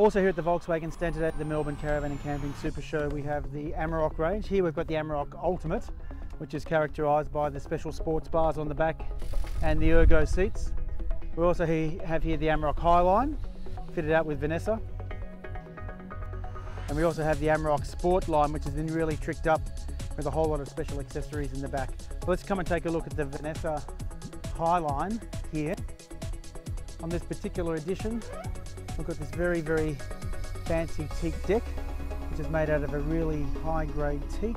Also here at the Volkswagen stand today at the Melbourne Caravan and Camping Super Show we have the Amarok range. Here we've got the Amarok Ultimate which is characterised by the special sports bars on the back and the ergo seats. We also have here the Amarok Highline fitted out with Vanessa. And we also have the Amarok Sport line which has been really tricked up with a whole lot of special accessories in the back. Let's come and take a look at the Vanessa Highline here. On this particular edition, we've got this very, very fancy teak deck, which is made out of a really high grade teak,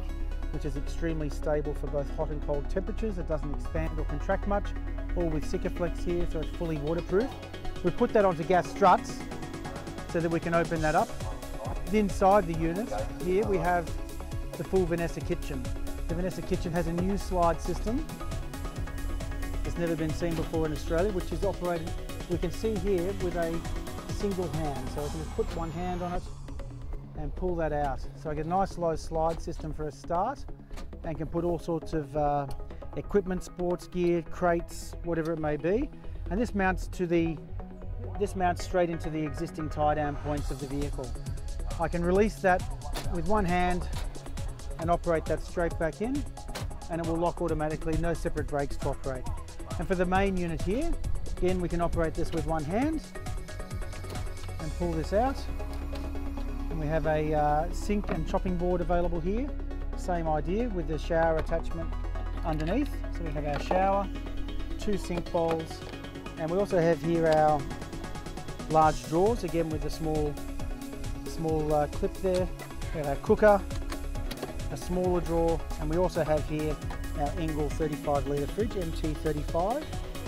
which is extremely stable for both hot and cold temperatures. It doesn't expand or contract much, all with Sikaflex here, so it's fully waterproof. We put that onto gas struts so that we can open that up. Inside the unit, here we have the full Vanessa kitchen. The Vanessa kitchen has a new slide system. It's never been seen before in Australia, which is operating we can see here with a single hand. So I can just put one hand on it and pull that out. So I get a nice low slide system for a start and can put all sorts of uh, equipment, sports gear, crates, whatever it may be. And this mounts to the this mounts straight into the existing tie down points of the vehicle. I can release that with one hand and operate that straight back in and it will lock automatically, no separate brakes to operate. And for the main unit here, Again, we can operate this with one hand and pull this out. And we have a uh, sink and chopping board available here. Same idea with the shower attachment underneath. So we have our shower, two sink bowls, and we also have here our large drawers, again with a small, small uh, clip there. We have our cooker, a smaller drawer, and we also have here our Engel 35 litre fridge, MT35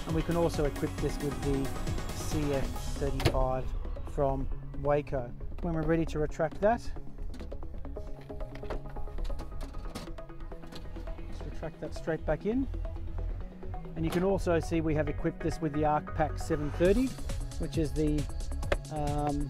and we can also equip this with the CF35 from Waeco. When we're ready to retract that, let's retract that straight back in. And you can also see we have equipped this with the Arc Pack 730, which is the um,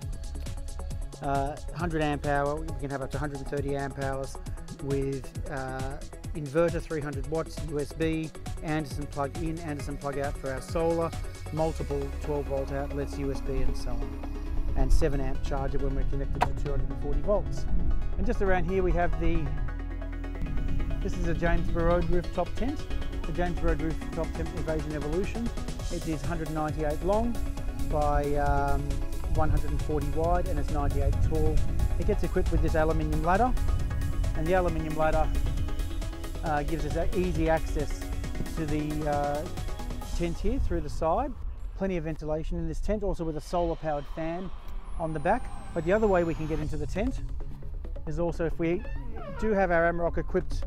uh, 100 amp hour. We can have up to 130 amp hours with uh, inverter 300 watts, USB, Anderson plug in, Anderson plug out for our solar, multiple 12 volt outlets, USB and so on. And 7 amp charger when we're connected to 240 volts. And just around here we have the, this is a James Baroud rooftop tent. The James Baroud rooftop tent Evasion Evolution. It is 198 long by um, 140 wide and it's 98 tall. It gets equipped with this aluminium ladder and the aluminium ladder uh, gives us easy access to the uh, tent here through the side. Plenty of ventilation in this tent, also with a solar powered fan on the back. But the other way we can get into the tent is also if we do have our Amarok equipped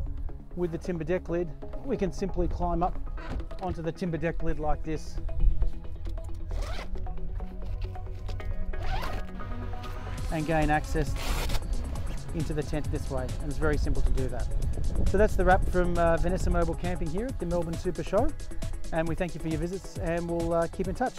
with the timber deck lid, we can simply climb up onto the timber deck lid like this. And gain access into the tent this way and it's very simple to do that. So that's the wrap from uh, Vanessa Mobile Camping here at the Melbourne Super Show and we thank you for your visits and we'll uh, keep in touch.